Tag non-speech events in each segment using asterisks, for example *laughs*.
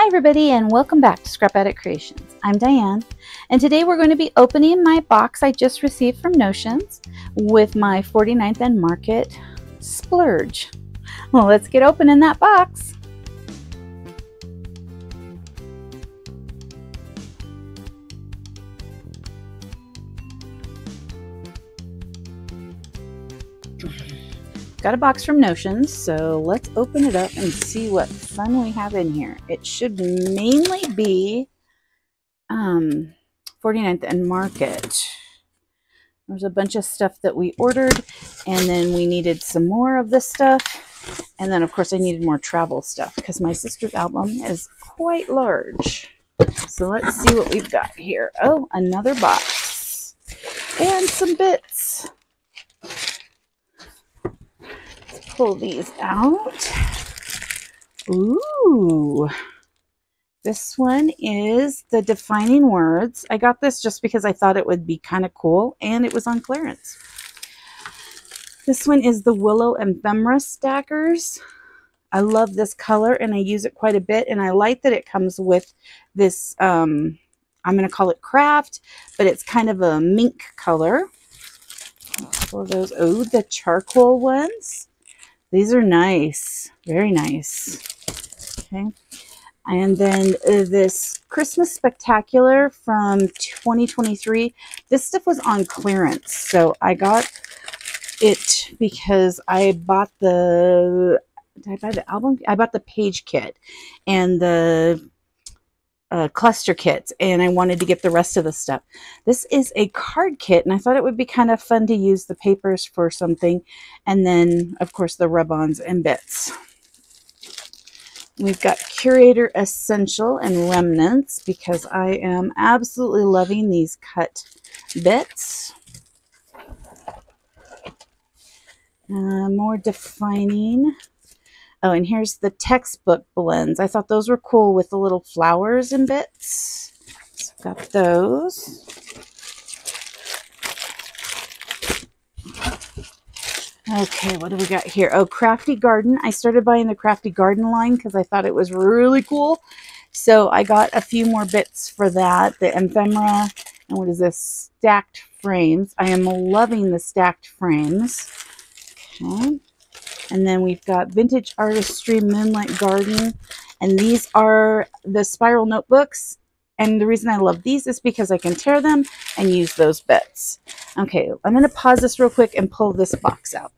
Hi everybody and welcome back to ScrapAttic Creations. I'm Diane and today we're going to be opening my box I just received from Notions with my 49th and Market Splurge. Well, let's get opening that box. Got a box from Notions, so let's open it up and see what fun we have in here. It should mainly be um, 49th and Market. There's a bunch of stuff that we ordered, and then we needed some more of this stuff. And then, of course, I needed more travel stuff because my sister's album is quite large. So let's see what we've got here. Oh, another box. And some bits. Pull these out. Ooh. This one is the Defining Words. I got this just because I thought it would be kind of cool and it was on clearance. This one is the Willow Ephemera Stackers. I love this color and I use it quite a bit and I like that it comes with this, um, I'm going to call it craft, but it's kind of a mink color. For those, oh, the charcoal ones. These are nice. Very nice. Okay. And then uh, this Christmas Spectacular from 2023. This stuff was on clearance. So I got it because I bought the did I buy the album? I bought the page kit and the uh, cluster kits and I wanted to get the rest of the stuff. This is a card kit and I thought it would be kind of fun to use the papers for something and then of course the rub-ons and bits. We've got Curator Essential and Remnants because I am absolutely loving these cut bits. Uh, more defining Oh, and here's the textbook blends. I thought those were cool with the little flowers and bits. So got those. Okay, what do we got here? Oh, Krafty Garden. I started buying the Krafty Garden line because I thought it was really cool. So I got a few more bits for that. The ephemera and what is this? Stacked frames. I am loving the stacked frames. Okay. And then we've got Vintage Artistry Moonlit Garden. And these are the spiral notebooks. And the reason I love these is because I can tear them and use those bits. Okay, I'm going to pause this real quick and pull this box out.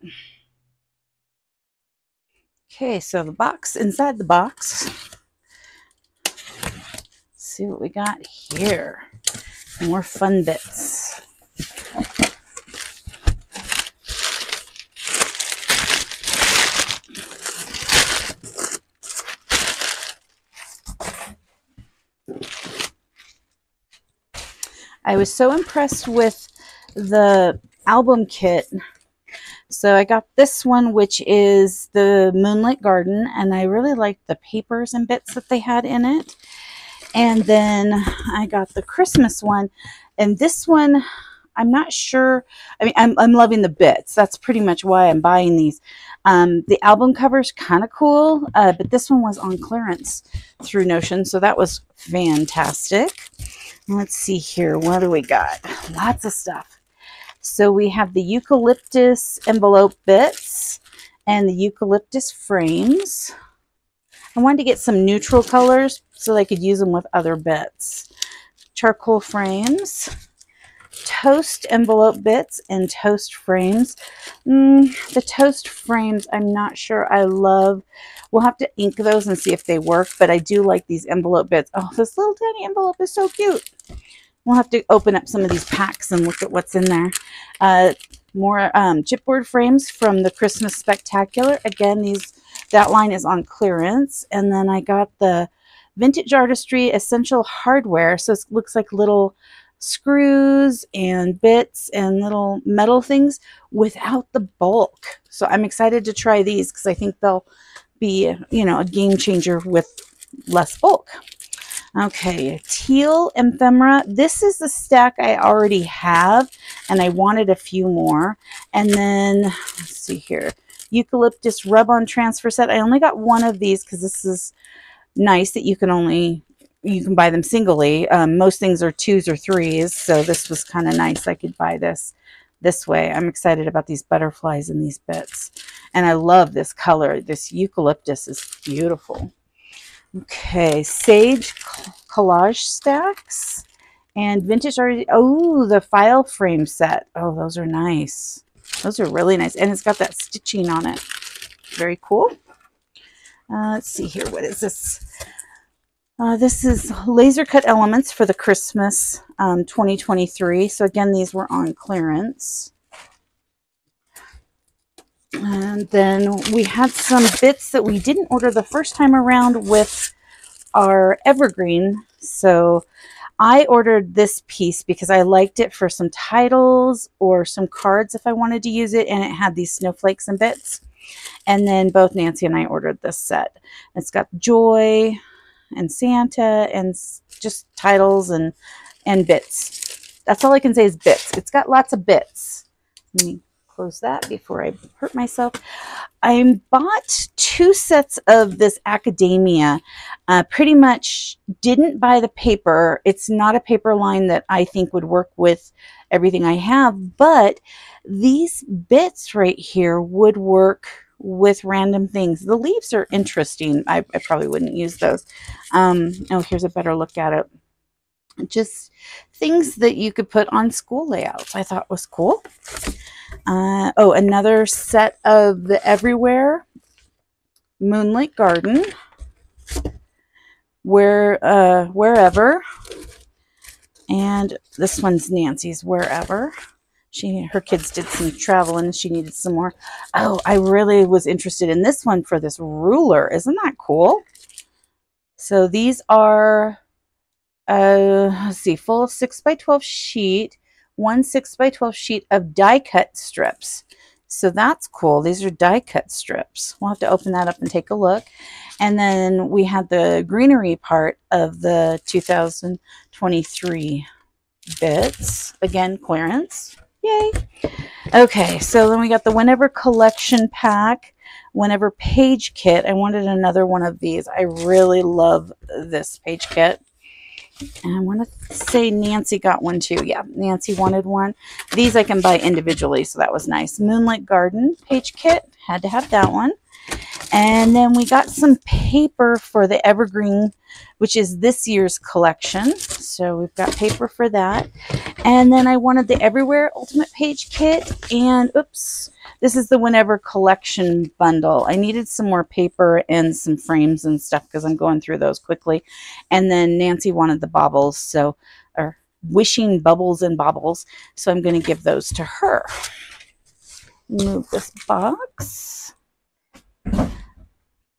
Okay, so the box, inside the box, see what we got here. More fun bits. I was so impressed with the album kit. So I got this one, which is the Moonlit Garden, and I really liked the papers and bits that they had in it. And then I got the Christmas one, and this one, I'm not sure. I mean, I'm, I'm loving the bits. That's pretty much why I'm buying these. Um, the album cover is kind of cool, uh, but this one was on clearance through Notion, so that was fantastic. Let's see here. What do we got? Lots of stuff. So we have the eucalyptus envelope bits and the eucalyptus frames. I wanted to get some neutral colors so I could use them with other bits. Charcoal frames, toast envelope bits, and toast frames. Mm, the toast frames, I'm not sure I love. We'll have to ink those and see if they work, but I do like these envelope bits. Oh, this little tiny envelope is so cute. We'll have to open up some of these packs and look at what's in there. Uh, more um, chipboard frames from the Christmas Spectacular. Again, these that line is on clearance. And then I got the Vintage Artistry Essential Hardware. So it looks like little screws and bits and little metal things without the bulk. So I'm excited to try these because I think they'll be, you know, a game changer with less bulk. Okay, teal ephemera. This is the stack I already have, and I wanted a few more. And then, let's see here, eucalyptus rub-on transfer set. I only got one of these because this is nice that you can only you can buy them singly. Um, most things are twos or threes, so this was kind of nice. I could buy this this way. I'm excited about these butterflies and these bits. And I love this color. This eucalyptus is beautiful. Okay, sage collage stacks and vintage already. Oh, the file frame set. Oh, those are nice. Those are really nice. And it's got that stitching on it. Very cool. Uh, let's see here. What is this? Uh, this is laser cut elements for the Christmas um, 2023. So again, these were on clearance. And then we had some bits that we didn't order the first time around with our evergreen. So I ordered this piece because I liked it for some titles or some cards if I wanted to use it. And it had these snowflakes and bits. And then both Nancy and I ordered this set. It's got joy and Santa and just titles and, and bits. That's all I can say is bits. It's got lots of bits. Let me close that before I hurt myself. I bought two sets of this Academia. Uh, pretty much didn't buy the paper. It's not a paper line that I think would work with everything I have, but these bits right here would work with random things. The leaves are interesting. I, I probably wouldn't use those. Um, oh, here's a better look at it. Just things that you could put on school layouts. I thought was cool. Uh, oh, another set of the Everywhere Moonlit Garden. Where, uh, wherever. And this one's Nancy's Wherever she her kids did some traveling and she needed some more. Oh i really was interested in this one for this ruler. Isn't that cool? So these are uh let's see full 6 by 12 sheet one 6 by 12 sheet of die cut strips. So that's cool. These are die cut strips. We'll have to open that up and take a look. And then we had the greenery part of the 2023 bits. Again clearance Yay. Okay, so then we got the Whenever Collection Pack, Whenever Page Kit. I wanted another one of these. I really love this page kit. And I want to say Nancy got one too. Yeah, Nancy wanted one. These I can buy individually, so that was nice. Moonlit Garden page kit. Had to have that one. And then we got some paper for the Evergreen, which is this year's collection. So we've got paper for that. And then I wanted the Everywhere Ultimate Page Kit. And oops, this is the Whenever Collection Bundle. I needed some more paper and some frames and stuff because I'm going through those quickly. And then Nancy wanted the baubles. So, or wishing bubbles and baubles. So I'm going to give those to her. Move this box.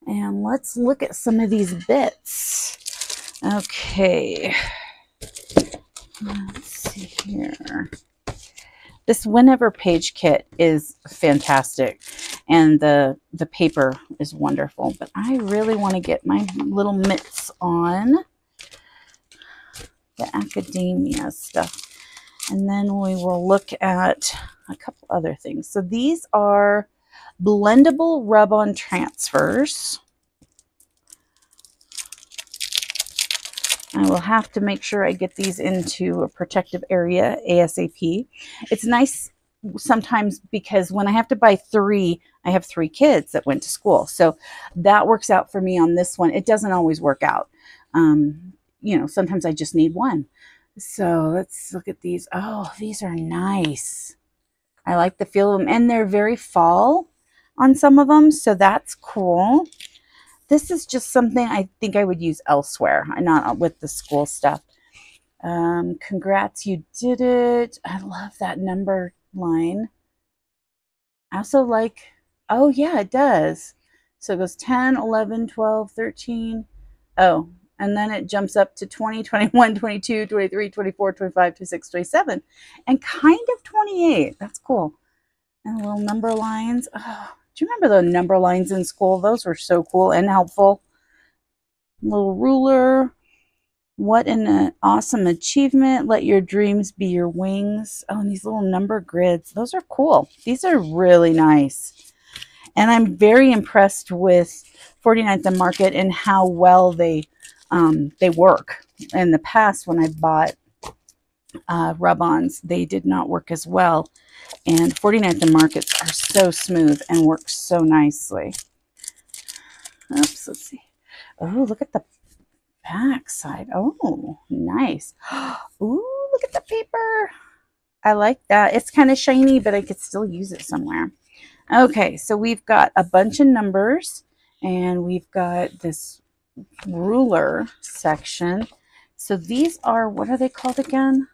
And let's look at some of these bits. Okay. Let's see here. This Whenever Page Kit is fantastic. And the, the paper is wonderful. But I really want to get my little mitts on the Academia stuff. And then we will look at a couple other things. So these are blendable rub-on transfers. I will have to make sure I get these into a protective area ASAP. It's nice sometimes because when I have to buy three, I have three kids that went to school. So that works out for me on this one. It doesn't always work out. Um, you know, sometimes I just need one. So let's look at these. Oh, these are nice. I like the feel of them. And they're very fall on some of them. So that's cool. This is just something I think I would use elsewhere, not with the school stuff. Um, congrats, you did it. I love that number line. I also like, oh yeah, it does. So it goes 10, 11, 12, 13. Oh, and then it jumps up to 20, 21, *laughs* 22, 23, 24, 25, 26, 27, and kind of 28. That's cool. And little number lines. Oh, do you remember the number lines in school? Those were so cool and helpful. Little ruler. What an uh, awesome achievement. Let your dreams be your wings. Oh, and these little number grids. Those are cool. These are really nice. And I'm very impressed with 49th and Market and how well they um, they work. In the past, when I bought uh, rub-ons, they did not work as well. And 49th and Markets are so smooth and work so nicely. Oops, let's see. Oh, look at the back side. Oh, nice. *gasps* Ooh, look at the paper. I like that. It's kind of shiny, but I could still use it somewhere. Okay, so we've got a bunch of numbers and we've got this ruler section. So these are, what are they called again?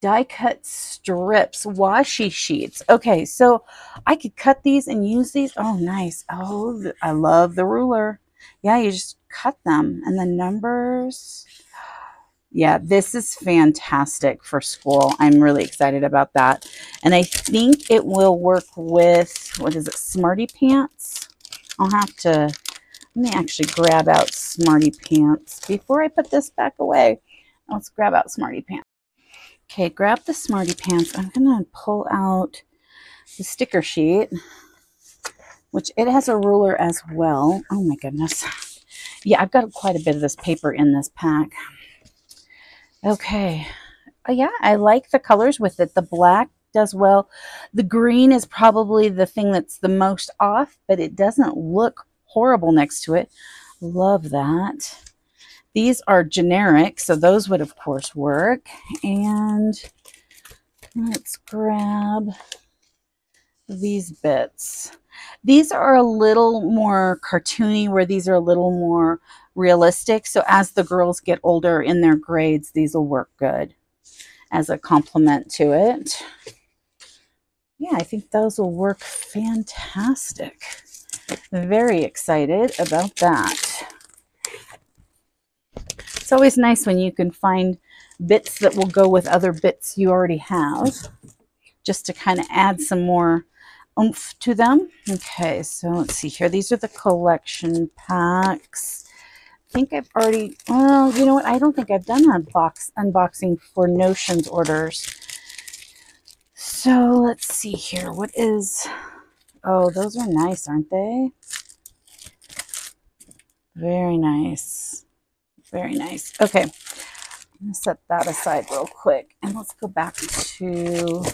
Die cut strips, washi sheets. Okay, so I could cut these and use these. Oh, nice. Oh, I love the ruler. Yeah, you just cut them and the numbers. Yeah, this is fantastic for school. I'm really excited about that. And I think it will work with, what is it, Smarty Pants? I'll have to, let me actually grab out Smarty Pants before I put this back away. Let's grab out Smarty Pants. Okay, grab the Smarty Pants. I'm going to pull out the sticker sheet, which it has a ruler as well. Oh my goodness. Yeah, I've got quite a bit of this paper in this pack. Okay. Oh, yeah, I like the colors with it. The black does well. The green is probably the thing that's the most off, but it doesn't look horrible next to it. Love that. These are generic, so those would, of course, work. And let's grab these bits. These are a little more cartoony, where these are a little more realistic. So as the girls get older in their grades, these will work good as a complement to it. Yeah, I think those will work fantastic. Very excited about that. It's always nice when you can find bits that will go with other bits you already have, just to kind of add some more oomph to them. Okay, so let's see here. These are the collection packs I think I've already, well, you know what? I don't think I've done a box unboxing for Notions orders. So let's see here. What is, oh, those are nice, aren't they? Very nice. Very nice. Okay. I'm going to set that aside real quick. And let's go back to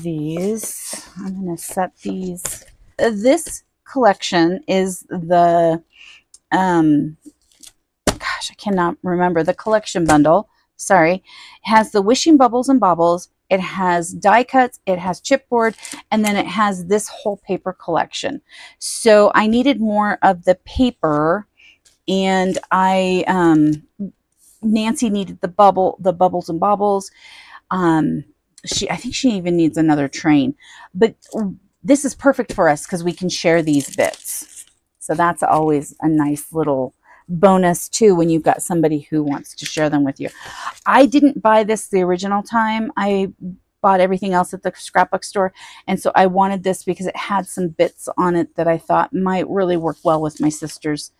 these. I'm going to set these. This collection is the um, gosh, I cannot remember the collection bundle. Sorry, it has the wishing bubbles and baubles. It has die cuts, it has chipboard, and then it has this whole paper collection. So I needed more of the paper, and I um, Nancy needed the bubble, the bubbles and baubles. Um, she, I think she even needs another train, but this is perfect for us because we can share these bits. So that's always a nice little bonus too when you've got somebody who wants to share them with you. I didn't buy this the original time. I bought everything else at the scrapbook store. And so I wanted this because it had some bits on it that I thought might really work well with my sister's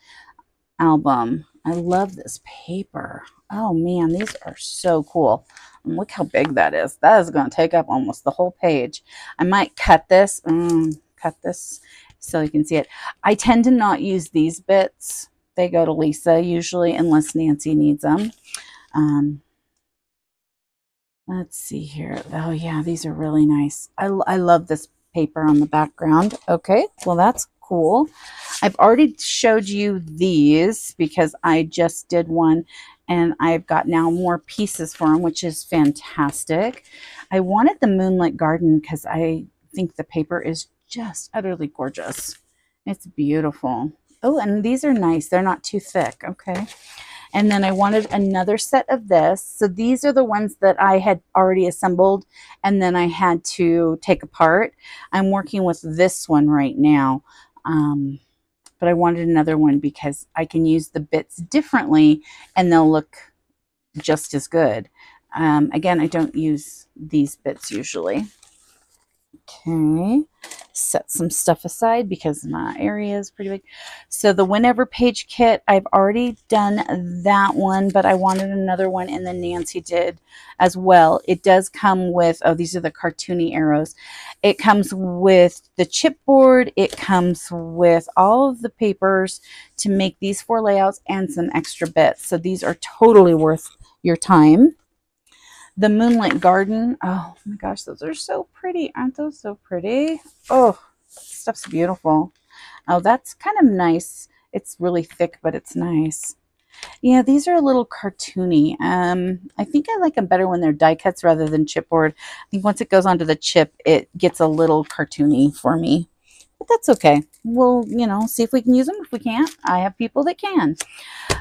album. I love this paper. Oh man, these are so cool. And look how big that is. That is going to take up almost the whole page. I might cut this, mm, cut this so you can see it. I tend to not use these bits. They go to Lisa usually unless Nancy needs them. Um, let's see here. Oh yeah, these are really nice. I, I love this paper on the background. Okay, well that's cool. I've already showed you these because I just did one and I've got now more pieces for them, which is fantastic. I wanted the Moonlit Garden because I think the paper is just utterly gorgeous. It's beautiful. Oh, and these are nice. They're not too thick. Okay. And then I wanted another set of this. So these are the ones that I had already assembled and then I had to take apart. I'm working with this one right now. Um, but I wanted another one because I can use the bits differently and they'll look just as good. Um, again, I don't use these bits usually. Okay, set some stuff aside because my area is pretty big. So the Whenever Page kit, I've already done that one, but I wanted another one and then Nancy did as well. It does come with, oh, these are the cartoony arrows. It comes with the chipboard. It comes with all of the papers to make these four layouts and some extra bits. So these are totally worth your time. The Moonlit Garden. Oh my gosh, those are so pretty. Aren't those so pretty? Oh, stuff's beautiful. Oh, that's kind of nice. It's really thick, but it's nice. Yeah, these are a little cartoony. Um, I think I like them better when they're die cuts rather than chipboard. I think once it goes onto the chip, it gets a little cartoony for me. But that's okay. We'll, you know, see if we can use them. If we can't, I have people that can.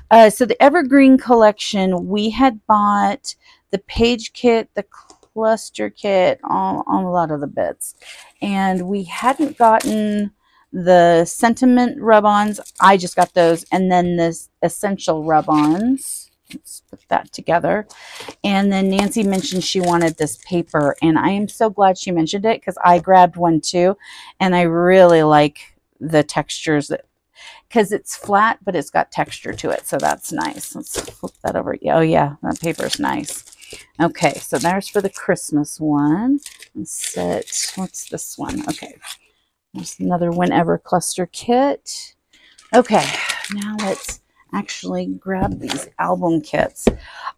Uh, so the Evergreen collection, we had bought the page kit, the cluster kit, on, on a lot of the bits. And we hadn't gotten the sentiment rub-ons. I just got those. And then this essential rub-ons. Let's put that together. And then Nancy mentioned she wanted this paper. And I am so glad she mentioned it because I grabbed one too. And I really like the textures that because it's flat, but it's got texture to it. So that's nice. Let's flip that over. Oh yeah, that paper is nice. Okay, so there's for the Christmas one. Let's set, what's this one? Okay, there's another whenever cluster kit. Okay, now let's actually grab these album kits.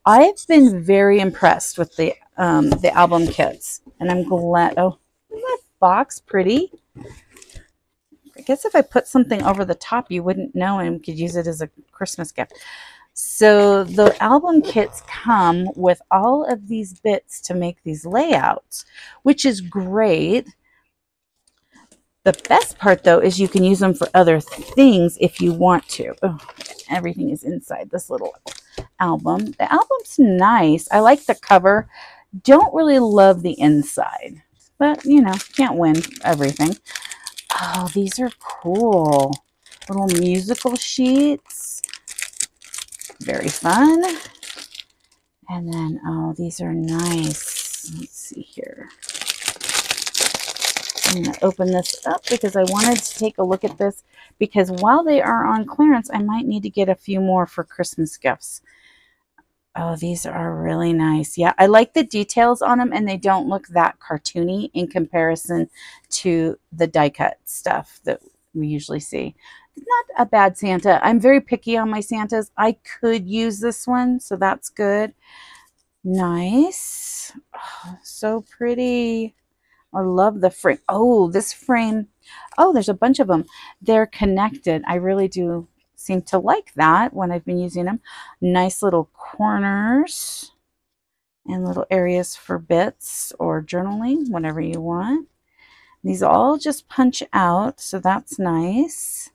I've been very impressed with the um, the album kits, and I'm glad. Oh, that box pretty? I guess if I put something over the top, you wouldn't know and could use it as a Christmas gift. So the album kits come with all of these bits to make these layouts, which is great. The best part though is you can use them for other things if you want to. Oh, everything is inside this little album. The album's nice. I like the cover. Don't really love the inside, but you know, can't win everything. Oh, these are cool. Little musical sheets very fun. And then, oh, these are nice. Let's see here. I'm going to open this up because I wanted to take a look at this because while they are on clearance, I might need to get a few more for Christmas gifts. Oh, these are really nice. Yeah, I like the details on them and they don't look that cartoony in comparison to the die cut stuff that we usually see not a bad Santa. I'm very picky on my Santas. I could use this one, so that's good. Nice. Oh, so pretty. I love the frame. Oh, this frame. Oh, there's a bunch of them. They're connected. I really do seem to like that when I've been using them. Nice little corners and little areas for bits or journaling, whatever you want. These all just punch out, so that's nice.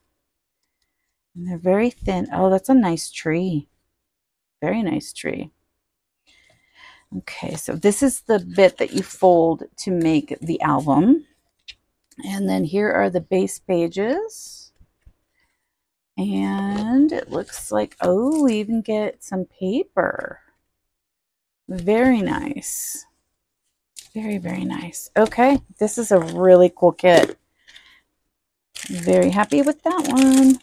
And they're very thin. Oh, that's a nice tree. Very nice tree. Okay, so this is the bit that you fold to make the album. And then here are the base pages. And it looks like, oh, we even get some paper. Very nice. Very, very nice. Okay, this is a really cool kit. Very happy with that one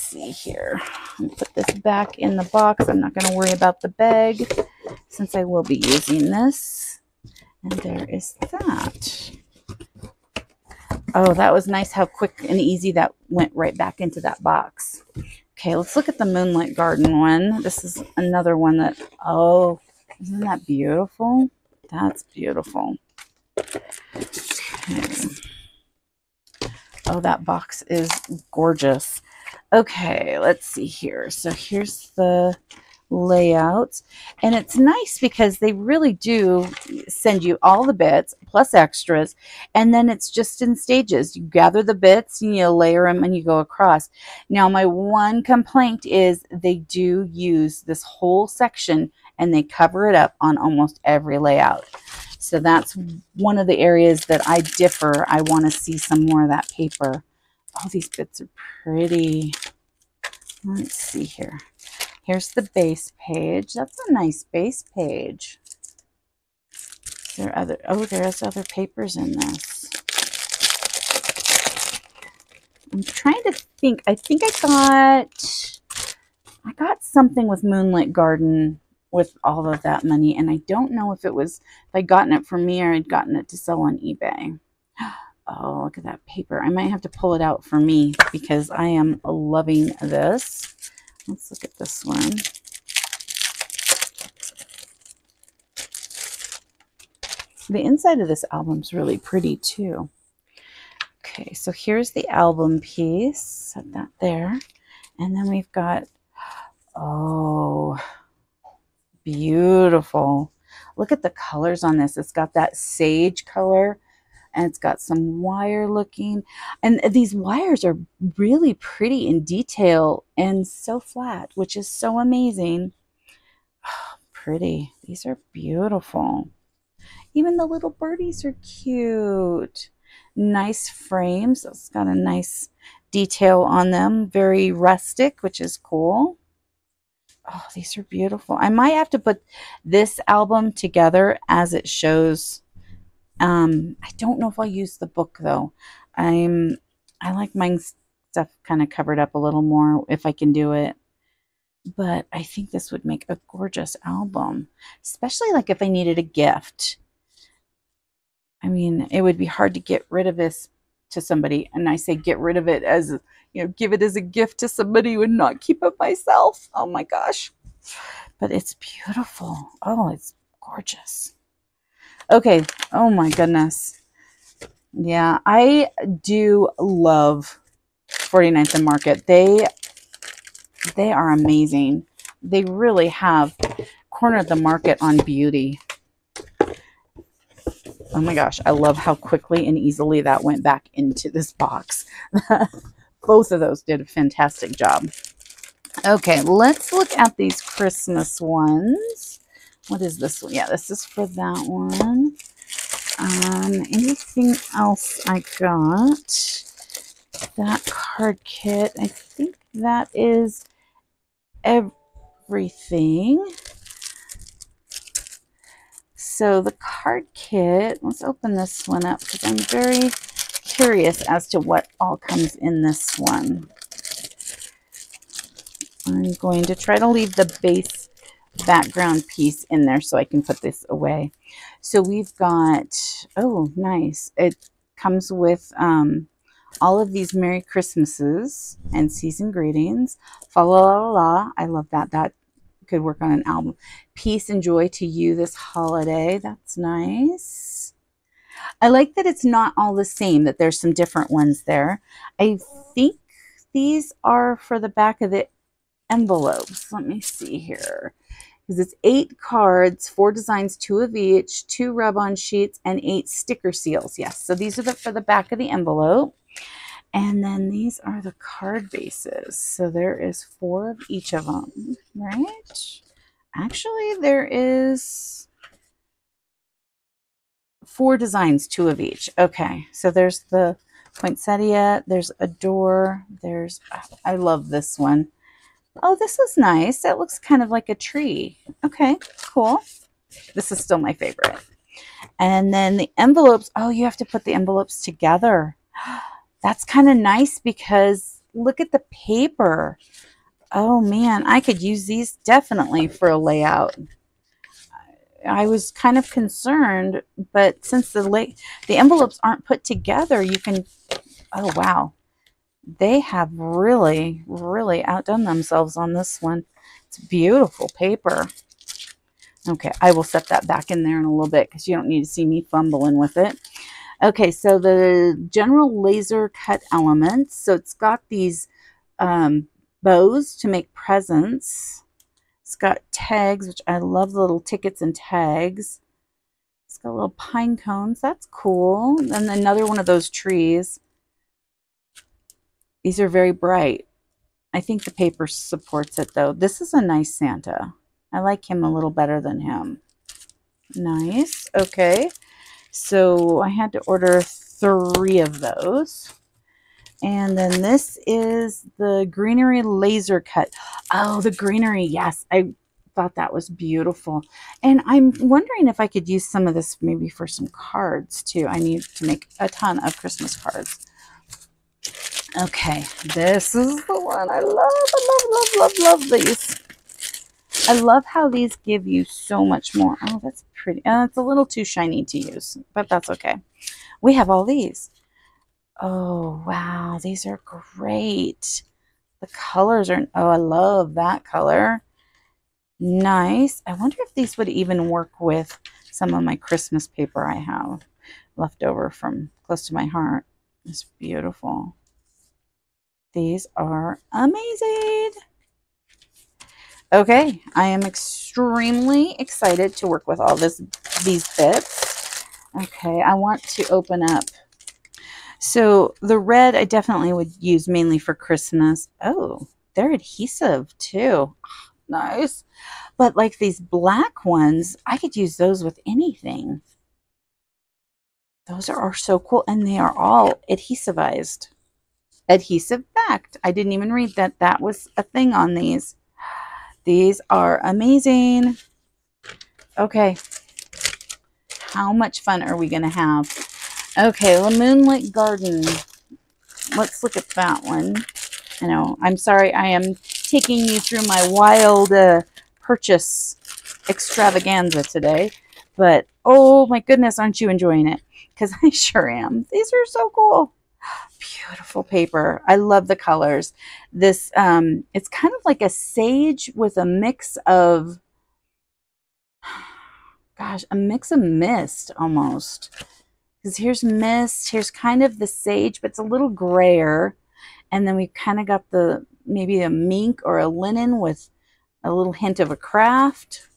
see here. put this back in the box. I'm not going to worry about the bag since I will be using this. And there is that. Oh, that was nice how quick and easy that went right back into that box. Okay, let's look at the Moonlit Garden one. This is another one that, oh, isn't that beautiful? That's beautiful. Okay. Oh, that box is gorgeous. Okay, let's see here. So here's the layouts. And it's nice because they really do send you all the bits plus extras. And then it's just in stages. You gather the bits and you layer them and you go across. Now, my one complaint is they do use this whole section and they cover it up on almost every layout. So that's one of the areas that I differ. I want to see some more of that paper. All these bits are pretty. Let's see here. Here's the base page. That's a nice base page. there other, oh, there's other papers in this. I'm trying to think. I think I got, I got something with Moonlit Garden with all of that money. And I don't know if it was, if I'd gotten it for me or I'd gotten it to sell on eBay. Oh, look at that paper. I might have to pull it out for me because I am loving this. Let's look at this one. The inside of this album is really pretty too. Okay, so here's the album piece. Set that there. And then we've got, oh, beautiful. Look at the colors on this. It's got that sage color and it's got some wire looking. And these wires are really pretty in detail and so flat, which is so amazing. Oh, *sighs* pretty. These are beautiful. Even the little birdies are cute. Nice frames. It's got a nice detail on them. Very rustic, which is cool. Oh, these are beautiful. I might have to put this album together as it shows. Um, I don't know if I'll use the book though. I'm I like my stuff kind of covered up a little more if I can do it. But I think this would make a gorgeous album, especially like if I needed a gift. I mean, it would be hard to get rid of this to somebody. And I say get rid of it as, you know, give it as a gift to somebody and not keep it myself. Oh my gosh. But it's beautiful. Oh, it's gorgeous. Okay. Oh my goodness. Yeah, I do love 49th and Market. They they are amazing. They really have cornered the market on beauty. Oh my gosh, I love how quickly and easily that went back into this box. *laughs* Both of those did a fantastic job. Okay, let's look at these Christmas ones. What is this one? Yeah, this is for that one. Um, anything else I got? That card kit. I think that is everything. So the card kit, let's open this one up because I'm very curious as to what all comes in this one. I'm going to try to leave the base background piece in there so I can put this away. So we've got, oh, nice. It comes with um, all of these Merry Christmases and season greetings. Fa la la la. I love that. That could work on an album. Peace and joy to you this holiday. That's nice. I like that it's not all the same, that there's some different ones there. I think these are for the back of the envelopes. Let me see here. Because it's eight cards, four designs, two of each, two rub-on sheets, and eight sticker seals. Yes, so these are the, for the back of the envelope. And then these are the card bases. So there is four of each of them, right? Actually, there is four designs, two of each. Okay, so there's the poinsettia, there's a door, there's, I love this one. Oh, this is nice. It looks kind of like a tree. Okay, cool. This is still my favorite. And then the envelopes, oh, you have to put the envelopes together *gasps* that's kind of nice because look at the paper. Oh man, I could use these definitely for a layout. I was kind of concerned, but since the late the envelopes aren't put together, you can, oh wow, they have really, really outdone themselves on this one. It's beautiful paper. Okay, I will set that back in there in a little bit because you don't need to see me fumbling with it. Okay, so the general laser cut elements. So it's got these um, bows to make presents. It's got tags, which I love the little tickets and tags. It's got little pine cones. That's cool. And another one of those trees. These are very bright. I think the paper supports it, though. This is a nice Santa. I like him a little better than him. Nice. Okay. So I had to order three of those. And then this is the greenery laser cut. Oh, the greenery. Yes, I thought that was beautiful. And I'm wondering if I could use some of this maybe for some cards too. I need to make a ton of Christmas cards. Okay, this is the one I love. I love, love, love, love these. I love how these give you so much more. Oh, that's pretty. Uh, it's a little too shiny to use, but that's okay. We have all these. Oh, wow. These are great. The colors are, oh, I love that color. Nice. I wonder if these would even work with some of my Christmas paper I have left over from close to my heart. It's beautiful. These are amazing. Okay, I am extremely excited to work with all this these bits. Okay, I want to open up. So the red I definitely would use mainly for Christmas. Oh, they're adhesive too. *sighs* Nice. But like these black ones, I could use those with anything. Those are so cool. And they are all adhesivized. Adhesive backed. I didn't even read that that was a thing on these. These are amazing. Okay. How much fun are we going to have? Okay, the Moonlit Garden. Let's look at that one. I know. I'm sorry. I am taking you through my wild uh, purchase extravaganza today. But, oh my goodness, aren't you enjoying it? Because *laughs* I sure am. These are so cool beautiful paper. I love the colors. This, um, it's kind of like a sage with a mix of, *sighs* gosh, a mix of mist almost. Because here's mist, here's kind of the sage, but it's a little grayer. And then we kind of got the, maybe a mink or a linen with a little hint of a craft.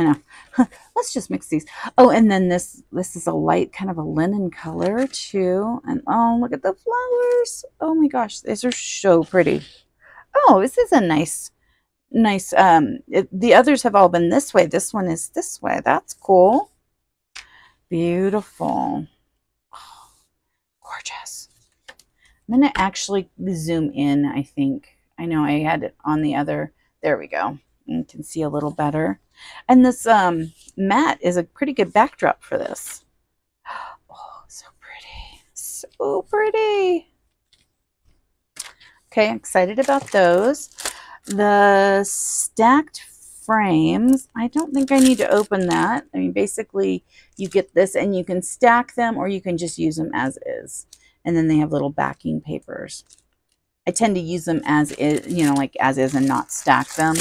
I know. *laughs* Let's just mix these. Oh, and then this this is a light kind of a linen color too. And oh, look at the flowers. Oh my gosh, these are so pretty. Oh, this is a nice, nice. Um, it, the others have all been this way. This one is this way. That's cool. Beautiful. Oh, gorgeous. I'm going to actually zoom in, I think. I know I had it on the other. There we go. You can see a little better. And this um, mat is a pretty good backdrop for this. *gasps* Oh, so pretty. So pretty. Okay, excited about those. The stacked frames, I don't think I need to open that. I mean, basically, you get this and you can stack them or you can just use them as is. And then they have little backing papers. I tend to use them as is, you know, like as is and not stack them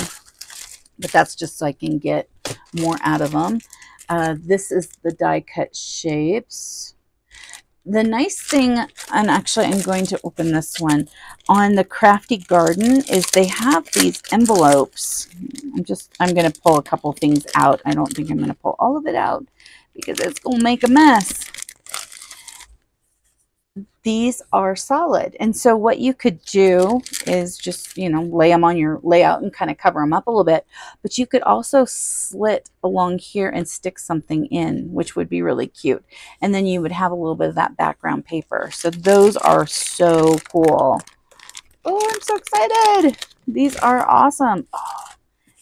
but that's just so I can get more out of them. Uh, this is the die cut shapes. The nice thing, and actually I'm going to open this one, on the Krafty Garden is they have these envelopes. I'm just, I'm going to pull a couple things out. I don't think I'm going to pull all of it out because it's going to make a mess these are solid. And so what you could do is just, you know, lay them on your layout and kind of cover them up a little bit. But you could also slit along here and stick something in, which would be really cute. And then you would have a little bit of that background paper. So those are so cool. Oh, I'm so excited. These are awesome. Oh,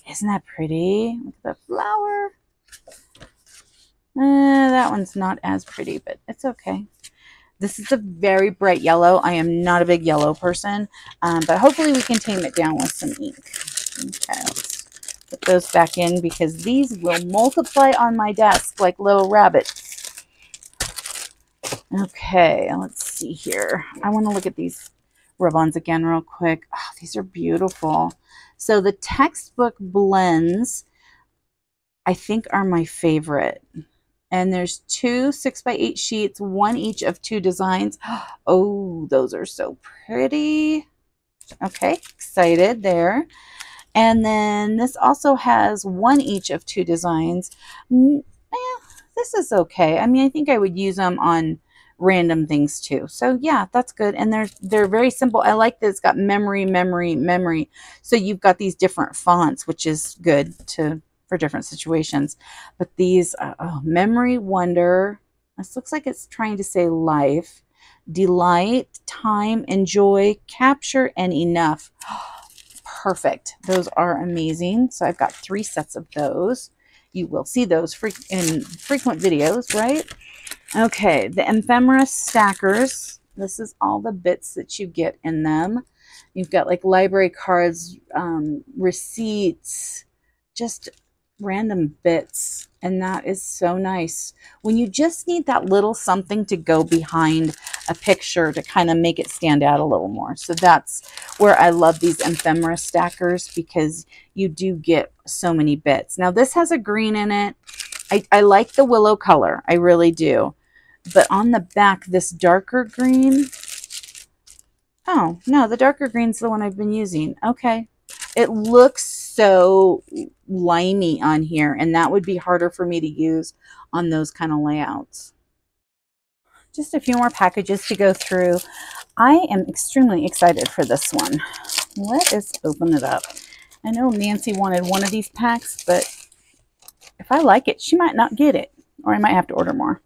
isn't that pretty? Look at the flower. Uh, that one's not as pretty, but it's okay. This is a very bright yellow. I am not a big yellow person, um, but hopefully we can tame it down with some ink. Okay, let's put those back in because these will multiply on my desk like little rabbits. Okay, let's see here. I want to look at these rub-ons again real quick. Oh, these are beautiful. So the textbook blends, I think, are my favorite and there's two six by eight sheets, one each of two designs. *gasps* Oh, those are so pretty. Okay, excited there. And then this also has one each of two designs. Mm, yeah, this is okay. I mean, I think I would use them on random things too. So yeah, that's good. And they're they're very simple. I like that it's got memory, memory, memory. So you've got these different fonts, which is good to for different situations. But these, uh, oh, memory, wonder, this looks like it's trying to say life, delight, time, enjoy, capture, and enough. *gasps* perfect. Those are amazing. So I've got three sets of those. You will see those fre in frequent videos, right? Okay, the ephemera stackers. This is all the bits that you get in them. You've got like library cards, um, receipts, just random bits. And that is so nice. When you just need that little something to go behind a picture to kind of make it stand out a little more. So that's where I love these ephemera stackers because you do get so many bits. Now this has a green in it. I, I like the willow color. I really do. But on the back, this darker green. Oh, no, the darker green's the one I've been using. Okay. It looks so limey on here, and that would be harder for me to use on those kind of layouts. Just a few more packages to go through. I am extremely excited for this one. Let us open it up. I know Nancy wanted one of these packs, but if I like it, she might not get it, or I might have to order more.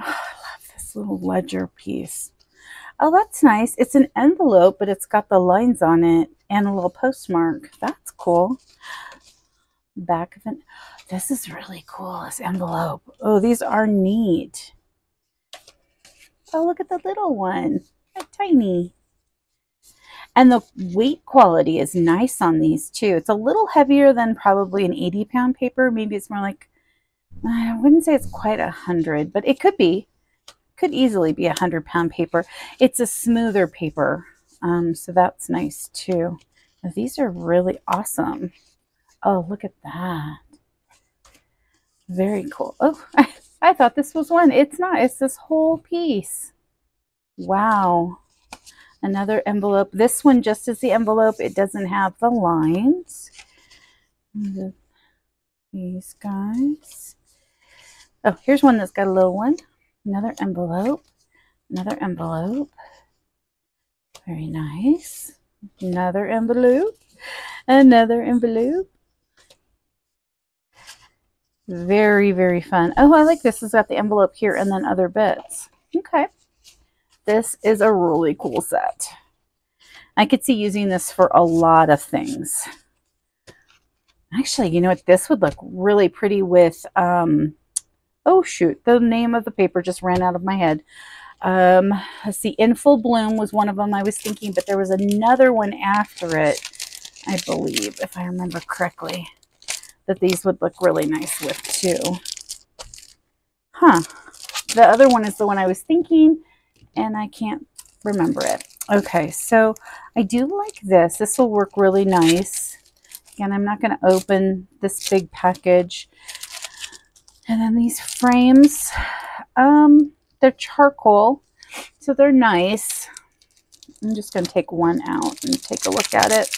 Oh, *sighs* I love this little ledger piece. Oh, that's nice. It's an envelope, but it's got the lines on it and a little postmark. That's cool. Back of it. This is really cool, this envelope. Oh, these are neat. Oh, look at the little one. They're tiny. And the weight quality is nice on these too. It's a little heavier than probably an 80 pound paper. Maybe it's more like, I wouldn't say it's quite a hundred, but it could be. Could easily be a hundred pound paper. It's a smoother paper. Um, so that's nice too. These are really awesome. Oh, look at that. Very cool. Oh, *laughs* I thought this was one. It's not. It's this whole piece. Wow. Another envelope. This one, just is the envelope, it doesn't have the lines. These guys. Oh, here's one that's got a little one. Another envelope. Another envelope. Very nice. Another envelope. Another envelope. Very, very fun. Oh, I like this. It's got the envelope here and then other bits. Okay. This is a really cool set. I could see using this for a lot of things. Actually, you know what? This would look really pretty with, um, oh shoot, the name of the paper just ran out of my head. Um, let's see, In Full Bloom was one of them I was thinking, but there was another one after it, I believe, if I remember correctly that these would look really nice with too. Huh. The other one is the one I was thinking and I can't remember it. Okay, so I do like this. This will work really nice. Again, I'm not going to open this big package. And then these frames, um, they're charcoal, so they're nice. I'm just going to take one out and take a look at it.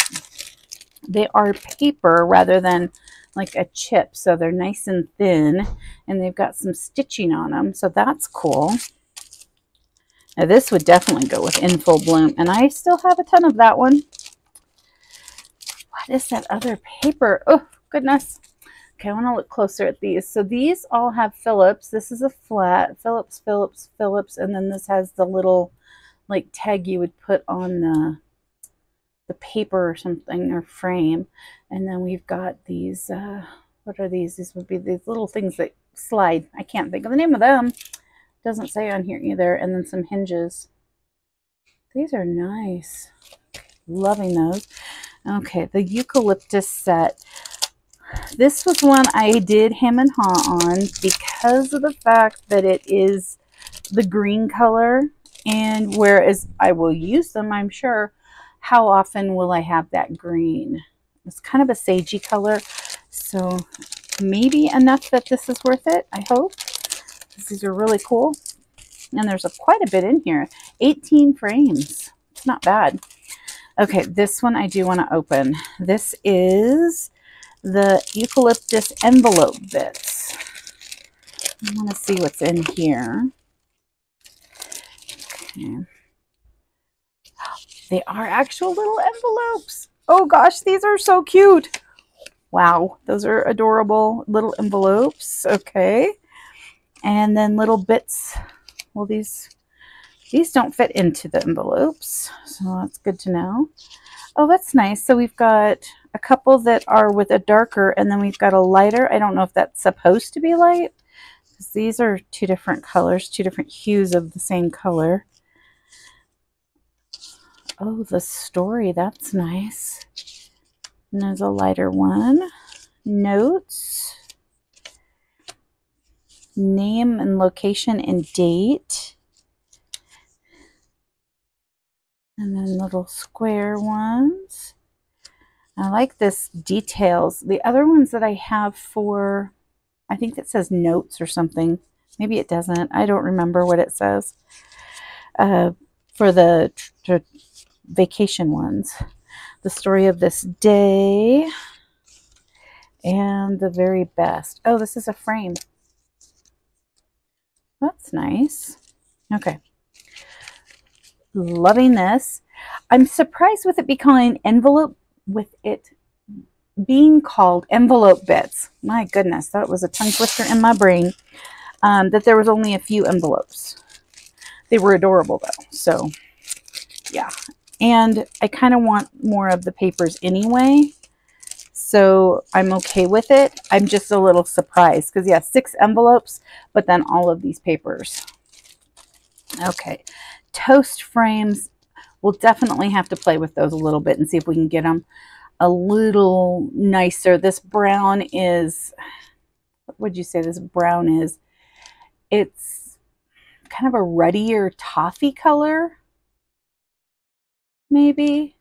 They are paper rather than like a chip. So they're nice and thin and they've got some stitching on them. So that's cool. Now this would definitely go with In Full Bloom. And I still have a ton of that one. What is that other paper? Oh, goodness. Okay, I want to look closer at these. So these all have Phillips. This is a flat. Phillips, Phillips, Phillips. And then this has the little like tag you would put on the the paper or something or frame. And then we've got these, uh, what are these? These would be these little things that slide. I can't think of the name of them. Doesn't say on here either. And then some hinges. These are nice. Loving those. Okay, the eucalyptus set. This was one I did hem and haw on because of the fact that it is the green color. And whereas I will use them, I'm sure, how often will I have that green? It's kind of a sagey color, so maybe enough that this is worth it, I hope. These are really cool. And there's a, quite a bit in here. 18 frames. It's not bad. Okay, this one I do want to open. This is the eucalyptus envelope bits. I want to see what's in here. Okay. They are actual little envelopes. Oh gosh, these are so cute. Wow, those are adorable little envelopes. Okay. And then little bits. Well, these these don't fit into the envelopes, so that's good to know. Oh, that's nice. So we've got a couple that are with a darker and then we've got a lighter. I don't know if that's supposed to be light because these are two different colors, two different hues of the same color. Oh, the story. That's nice. And there's a lighter one. Notes. Name and location and date. And then little square ones. I like this details. The other ones that I have for, I think it says notes or something. Maybe it doesn't. I don't remember what it says. Uh, for the vacation ones. The story of this day and the very best. Oh, this is a frame. That's nice. Okay. Loving this. I'm surprised with it becoming envelope, with it being called envelope bits. My goodness, that was a tongue twister in my brain. Um, that there was only a few envelopes. They were adorable though. So yeah. And I kind of want more of the papers anyway. So I'm okay with it. I'm just a little surprised because yeah, six envelopes, but then all of these papers. Okay, toast frames. We'll definitely have to play with those a little bit and see if we can get them a little nicer. This brown is, what would you say this brown is? It's kind of a ruddier toffee color, maybe.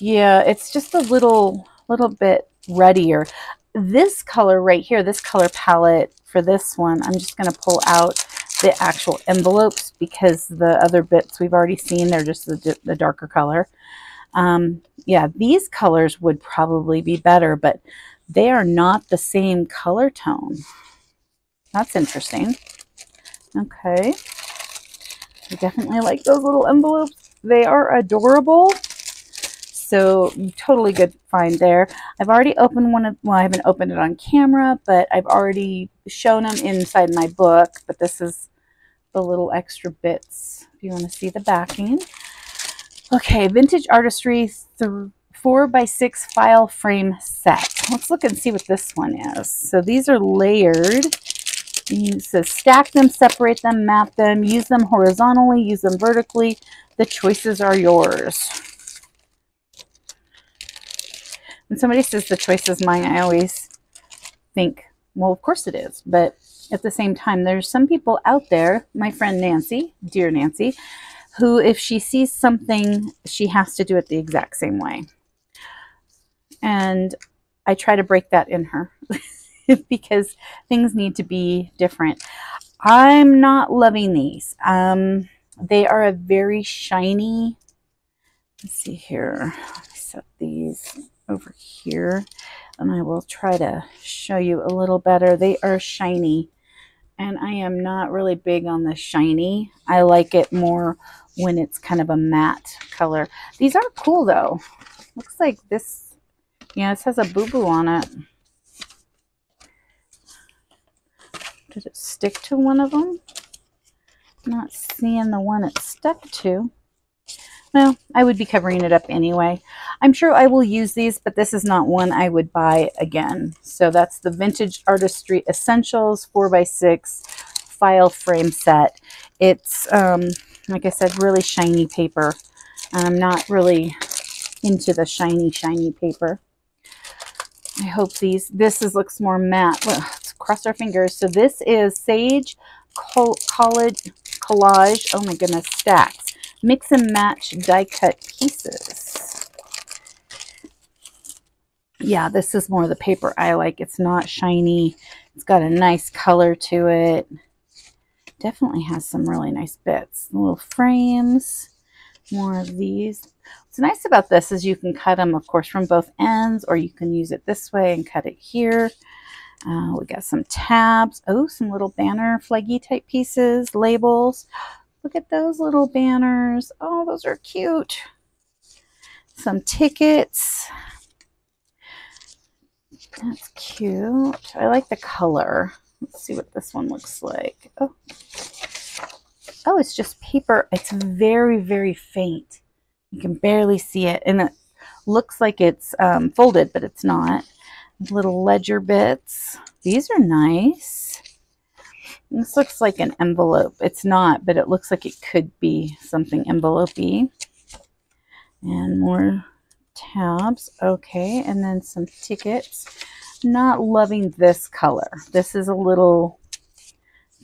Yeah, it's just a little, little bit ruddier. This color right here, this color palette for this one, I'm just going to pull out the actual envelopes because the other bits we've already seen, they're just the, the darker color. Um, yeah, these colors would probably be better, but they are not the same color tone. That's interesting. Okay. I definitely like those little envelopes. They are adorable. So totally good find there. I've already opened one of, well, I haven't opened it on camera, but I've already shown them inside my book. But this is the little extra bits if you want to see the backing. Okay, Vintage Artistry 4 by 6 file frame set. Let's look and see what this one is. So these are layered. You says stack them, separate them, map them, use them horizontally, use them vertically. The choices are yours. When somebody says the choice is mine, I always think, well, of course it is. But at the same time, there's some people out there, my friend Nancy, dear Nancy, who if she sees something, she has to do it the exact same way. And I try to break that in her *laughs* because things need to be different. I'm not loving these. Um, they are a very shiny, let's see here, set these over here and I will try to show you a little better. They are shiny and I am not really big on the shiny. I like it more when it's kind of a matte color. These are cool though. Looks like this, yeah, this has a boo-boo on it. Did it stick to one of them? Not seeing the one it stuck to. Well, I would be covering it up anyway. I'm sure I will use these, but this is not one I would buy again. So that's the Vintage Artistry Essentials 4x6 file frame set. It's, um, like I said, really shiny paper. I'm not really into the shiny, shiny paper. I hope these, this is looks more matte. Well, let's cross our fingers. So this is Sage College Collage, oh my goodness, stacks mix and match die cut pieces. Yeah, this is more of the paper I like. It's not shiny. It's got a nice color to it. Definitely has some really nice bits. Little frames. More of these. What's nice about this is you can cut them, of course, from both ends, or you can use it this way and cut it here. Uh, we got some tabs. Oh, some little banner flaggy type pieces, labels. Look at those little banners. Oh, those are cute. Some tickets. That's cute. I like the color. Let's see what this one looks like. Oh, oh it's just paper. It's very, very faint. You can barely see it. And it looks like it's um, folded, but it's not. Little ledger bits. These are nice. This looks like an envelope. It's not, but it looks like it could be something envelope-y. And more tabs. Okay, and then some tickets. Not loving this color. This is a little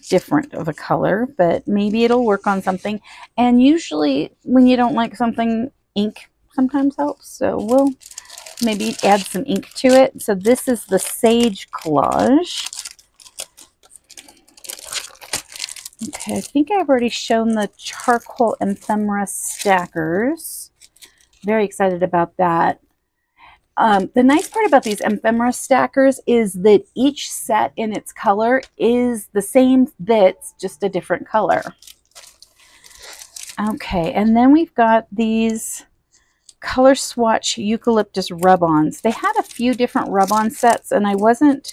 different of a color, but maybe it'll work on something. And usually when you don't like something, ink sometimes helps. So we'll maybe add some ink to it. So this is the Sage Collage. Okay, I think I've already shown the charcoal ephemera stackers. Very excited about that. Um, the nice part about these ephemera stackers is that each set in its color is the same bits, just a different color. Okay, and then we've got these color swatch eucalyptus rub-ons. They had a few different rub-on sets and I wasn't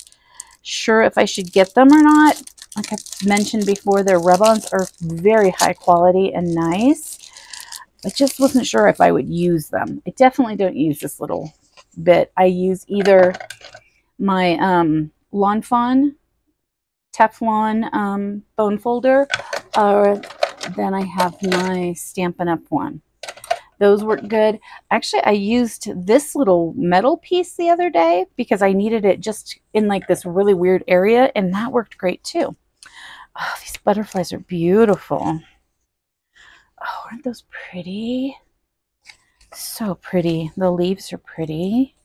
sure if I should get them or not. Like I've mentioned before, their rub-ons are very high quality and nice. I just wasn't sure if I would use them. I definitely don't use this little bit. I use either my um, Lawn Fawn Teflon um, bone folder or then I have my Stampin' Up! one. Those work good. Actually, I used this little metal piece the other day because I needed it just in like this really weird area and that worked great too. Oh, these butterflies are beautiful. Oh, aren't those pretty? So pretty. The leaves are pretty.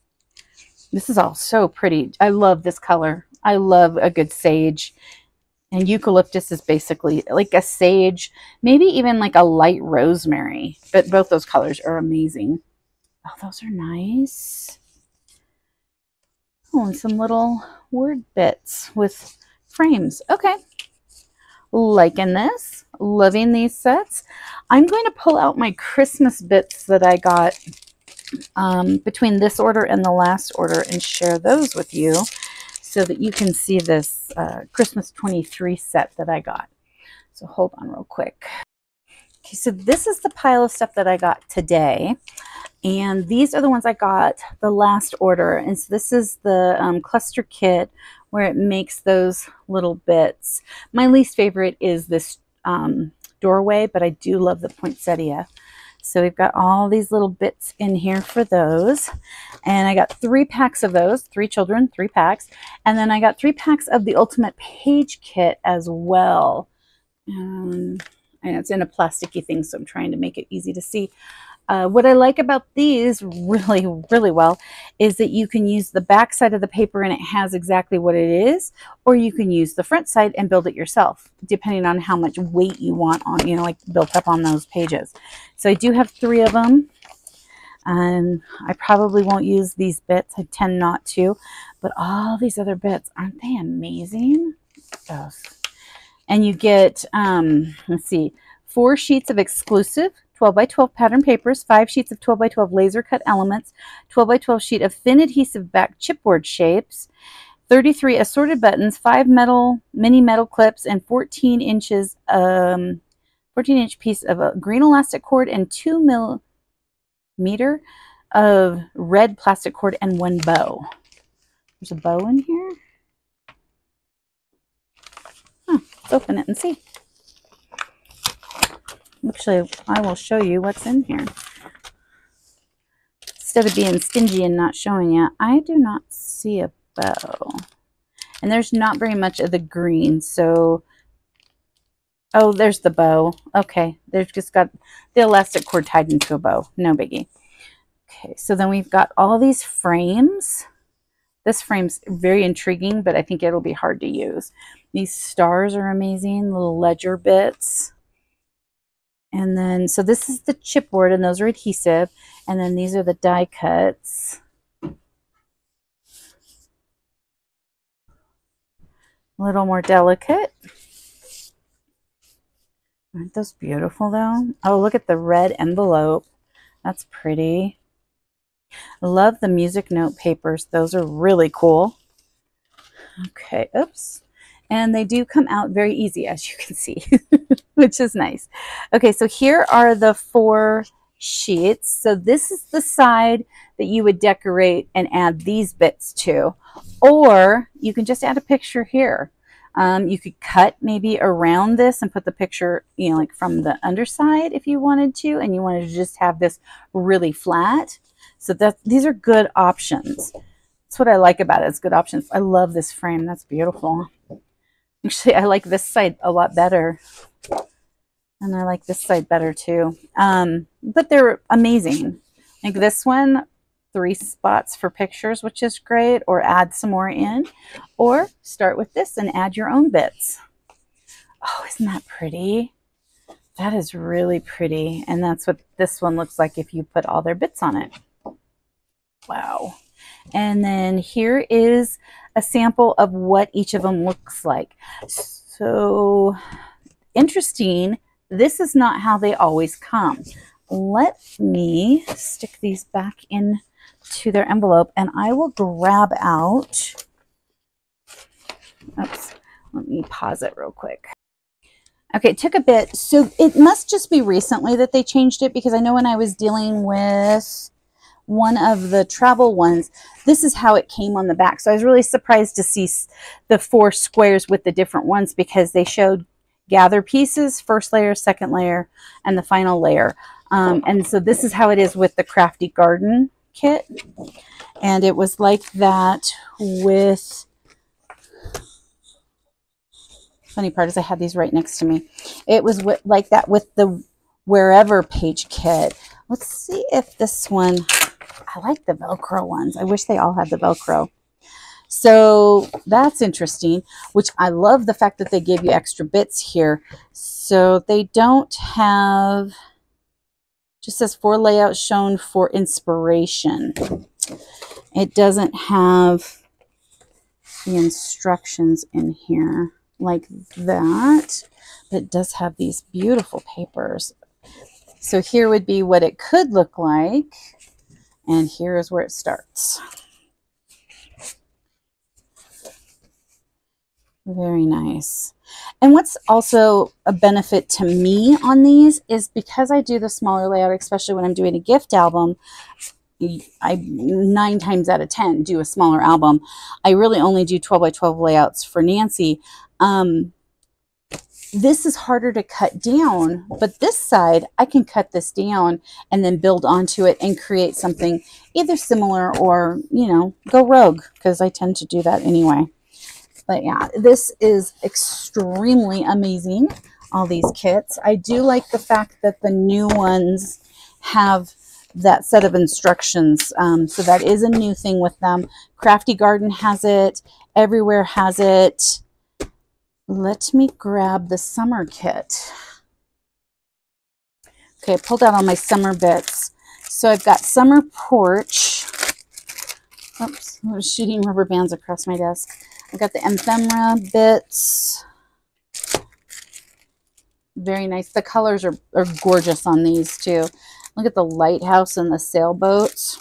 This is all so pretty. I love this color. I love a good sage. And eucalyptus is basically like a sage, maybe even like a light rosemary. But both those colors are amazing. Oh, those are nice. Oh, and some little word bits with frames. Okay. Liking this. Loving these sets. I'm going to pull out my Christmas bits that I got um, between this order and the last order and share those with you so that you can see this uh, Christmas 23 set that I got. So hold on real quick. Okay, so this is the pile of stuff that I got today. And these are the ones I got the last order. And so this is the um, cluster kit where it makes those little bits. My least favorite is this um, doorway, but I do love the poinsettia. So we've got all these little bits in here for those. And I got three packs of those, three children, three packs. And then I got three packs of the Ultimate Page Kit as well. Um, and it's in a plasticky thing, so I'm trying to make it easy to see. Uh, what I like about these really, really well is that you can use the back side of the paper and it has exactly what it is, or you can use the front side and build it yourself, depending on how much weight you want on, you know, like built up on those pages. So I do have three of them. And I probably won't use these bits. I tend not to. But all these other bits, aren't they amazing? Those. And you get, um, let's see, four sheets of exclusive 12 by 12 pattern papers, 5 sheets of 12 by 12 laser cut elements, 12 by 12 sheet of thin adhesive back chipboard shapes, 33 assorted buttons, 5 metal mini metal clips, and 14 inches um, 14 inch piece of a green elastic cord and 2 millimeter of red plastic cord and one bow. There's a bow in here. Huh, let's open it and see. Actually, I will show you what's in here. Instead of being stingy and not showing you, I do not see a bow. And there's not very much of the green, so... Oh, there's the bow. Okay, they've just got the elastic cord tied into a bow. No biggie. Okay, so then we've got all these frames. This frame's very intriguing, but I think it'll be hard to use. These stars are amazing, little ledger bits. And then, so this is the chipboard and those are adhesive. And then these are the die cuts. A little more delicate. Aren't those beautiful though? Oh, look at the red envelope. That's pretty. I love the music note papers. Those are really cool. Okay, oops and they do come out very easy as you can see *laughs* which is nice okay so here are the four sheets. So this is the side that you would decorate and add these bits to. Or you can just add a picture here. Um, you could cut maybe around this and put the picture, you know, like from the underside if you wanted to, and you wanted to just have this really flat. So that these are good options. That's what I like about it. It's good options. I love this frame. That's beautiful. *laughs* Actually, I like this side a lot better. And I like this side better too. Um, but they're amazing. Like this one, three spots for pictures, which is great, or add some more in, or start with this and add your own bits. Oh, isn't that pretty? That is really pretty. And that's what this one looks like if you put all their bits on it. Wow. And then here is a sample of what each of them looks like. So interesting. This is not how they always come. Let me stick these back in to their envelope and I will grab out, oops, let me pause it real quick. Okay, it took a bit. So it must just be recently that they changed it because I know when I was dealing with one of the travel ones, this is how it came on the back. So I was really surprised to see the four squares with the different ones because they showed gather pieces, first layer, second layer, and the final layer. Um, and so this is how it is with the Krafty Garden kit. And it was like that with, funny part is I had these right next to me. It was like that with the Wherever page kit. Let's see if this one, I like the Velcro ones. I wish they all had the Velcro. So that's interesting, which I love the fact that they give you extra bits here. So they don't have just says four layouts shown for inspiration. It doesn't have the instructions in here like that, but it does have these beautiful papers. So here would be what it could look like, and here is where it starts. Very nice. And what's also a benefit to me on these is because I do the smaller layout, especially when I'm doing a gift album, I nine times out of 10 do a smaller album. I really only do 12 by 12 layouts for Nancy. Um, this is harder to cut down, but this side, I can cut this down and then build onto it and create something either similar or, you know, go rogue because I tend to do that anyway. But yeah, this is extremely amazing, all these kits. I do like the fact that the new ones have that set of instructions. Um, so that is a new thing with them. Krafty Garden has it. Everywhere has it. Let me grab the summer kit. Okay, I pulled out all my summer bits. So I've got summer porch. Oops, I was shooting rubber bands across my desk. I've got the ephemera bits. Very nice. The colors are, are gorgeous on these too. Look at the lighthouse and the sailboats.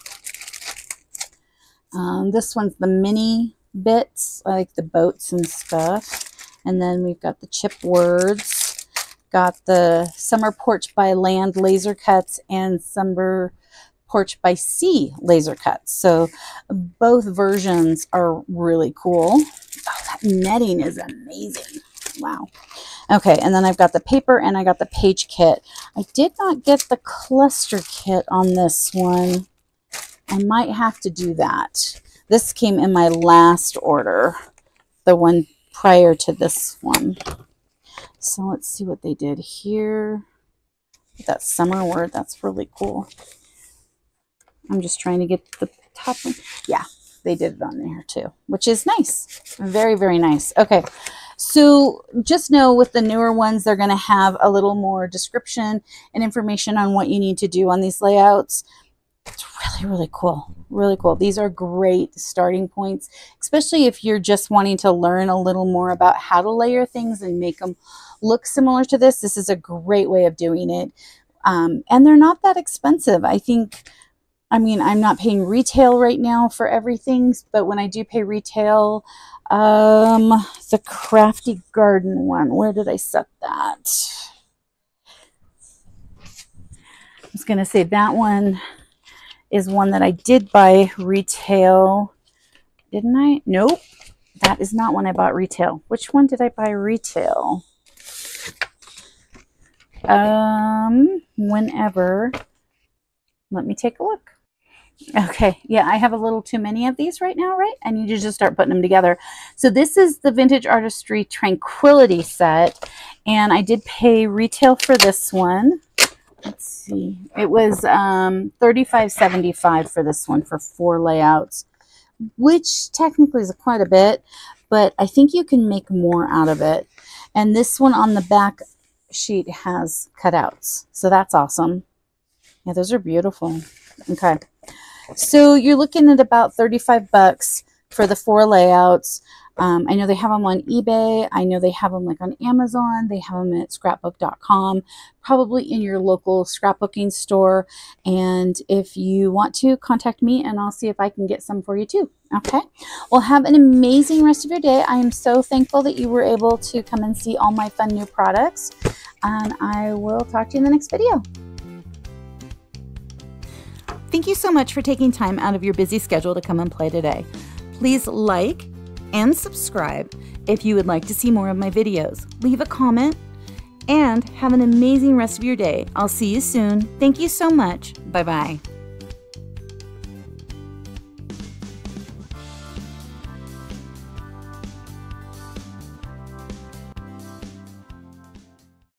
Um, this one's the mini bits. I like the boats and stuff. And then we've got the chip words. Got the Summer Porch by Land laser cuts and Summer Porch by Sea laser cuts. So both versions are really cool. Oh, that netting is amazing. Wow. Okay, and then I've got the paper and I got the page kit. I did not get the cluster kit on this one. I might have to do that. This came in my last order, the one prior to this one. So let's see what they did here. That summer word, that's really cool. I'm just trying to get the top one. Yeah, they did it on there too, which is nice. Very, very nice. Okay, so just know with the newer ones, they're going to have a little more description and information on what you need to do on these layouts. It's really, really cool. Really cool. These are great starting points, especially if you're just wanting to learn a little more about how to layer things and make them look similar to this. This is a great way of doing it. Um, and they're not that expensive. I think I mean, I'm not paying retail right now for everything, but when I do pay retail, um, the Krafty Garden one, where did I set that? I was going to say that one is one that I did buy retail. Didn't I? Nope. That is not one I bought retail. Which one did I buy retail? Um, whenever. Let me take a look. Okay, yeah, I have a little too many of these right now, right? I need to just start putting them together. So this is the Vintage Artistry Tranquility set, and I did pay retail for this one. Let's see. It was um, $35.75 for this one for four layouts, which technically is quite a bit, but I think you can make more out of it. And this one on the back sheet has cutouts, so that's awesome. Yeah, those are beautiful. Okay. So you're looking at about 35 bucks for the four layouts. Um, I know they have them on eBay. I know they have them like on Amazon. They have them at scrapbook.com, probably in your local scrapbooking store. And if you want to, contact me and I'll see if I can get some for you too. Okay. Well, have an amazing rest of your day. I am so thankful that you were able to come and see all my fun new products. And I will talk to you in the next video. Thank you so much for taking time out of your busy schedule to come and play today. Please like and subscribe if you would like to see more of my videos. Leave a comment and have an amazing rest of your day. I'll see you soon. Thank you so much. Bye bye.